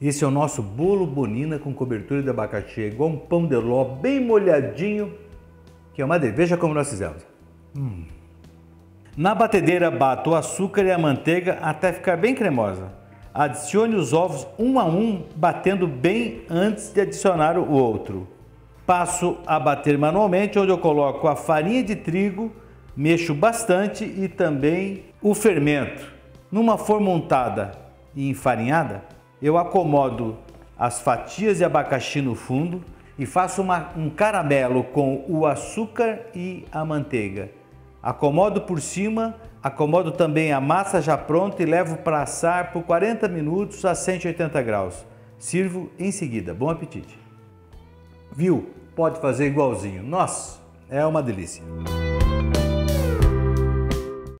Esse é o nosso bolo bonina com cobertura de abacaxi, igual um pão de ló bem molhadinho, que é uma delícia. Veja como nós fizemos. Hum. Na batedeira bato o açúcar e a manteiga até ficar bem cremosa. Adicione os ovos um a um, batendo bem antes de adicionar o outro. Passo a bater manualmente, onde eu coloco a farinha de trigo, mexo bastante e também o fermento. Numa forma untada e enfarinhada, eu acomodo as fatias de abacaxi no fundo e faço uma, um caramelo com o açúcar e a manteiga. Acomodo por cima, acomodo também a massa já pronta e levo para assar por 40 minutos a 180 graus. Sirvo em seguida. Bom apetite! Viu? Pode fazer igualzinho. Nossa, é uma delícia!